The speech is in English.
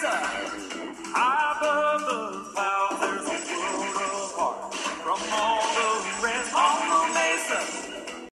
Sir.